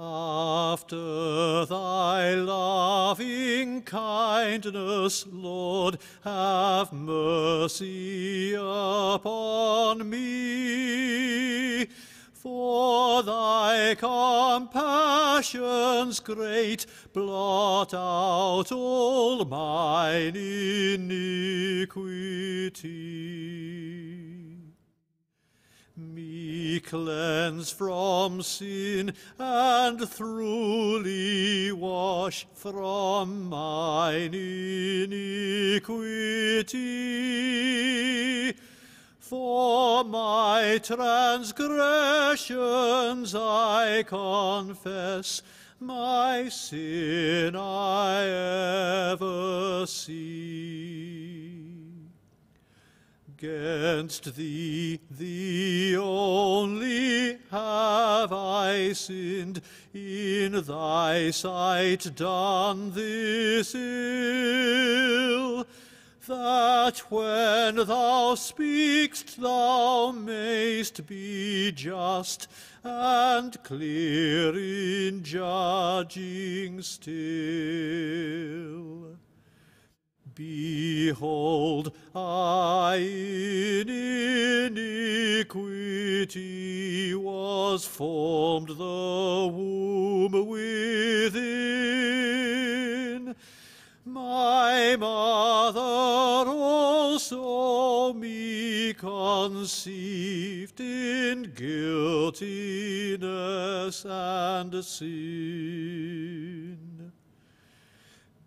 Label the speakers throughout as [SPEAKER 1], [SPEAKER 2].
[SPEAKER 1] After thy loving kindness, Lord, have mercy upon me. For thy compassions great, blot out all mine iniquity. Cleanse from sin and throughly wash from mine iniquity. For my transgressions I confess, my sin I ever see. Against thee, thee only, have I sinned, in thy sight done this ill, that when thou speakst, thou mayst be just and clear in judging still. Behold, I in iniquity was formed the womb within. My mother also me conceived in guiltiness and sin.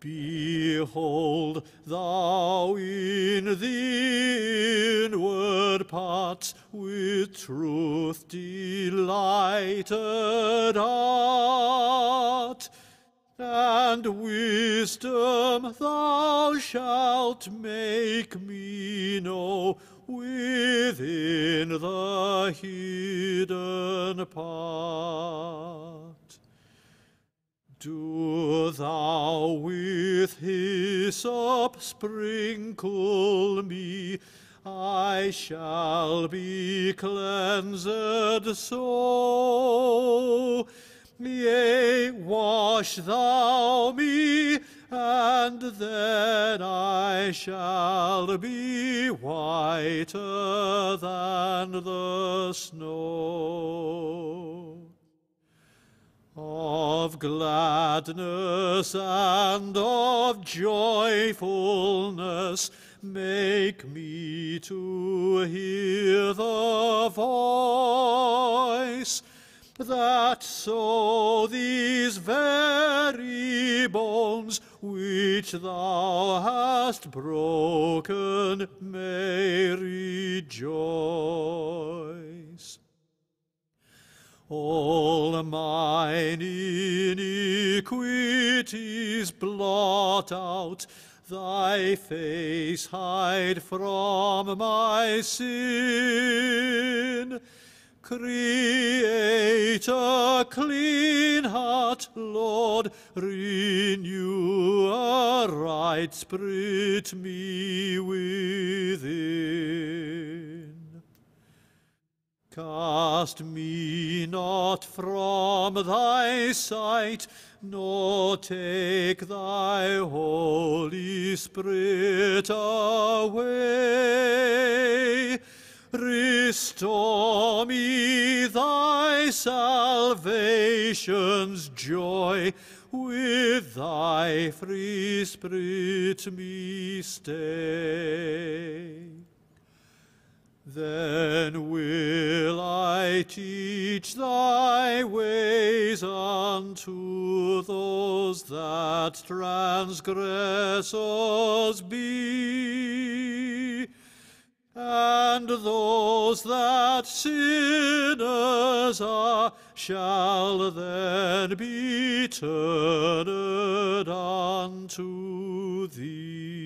[SPEAKER 1] Behold, thou in the inward parts with truth delighted art, and wisdom thou shalt make me know within the hidden part. Do thou with hyssop sprinkle me, I shall be cleansed so. Yea, wash thou me, and then I shall be whiter than the snow. Gladness and of joyfulness make me to hear the voice, that so these very bones which thou hast broken may rejoice. All mine iniquities blot out, thy face hide from my sin. Create a clean heart, Lord, renew a right spirit me within. Cast me not from thy sight, nor take thy Holy Spirit away. Restore me thy salvation's joy, with thy free spirit me stay. Then will I teach thy ways unto those that transgressors be, and those that sinners are shall then be turned unto thee.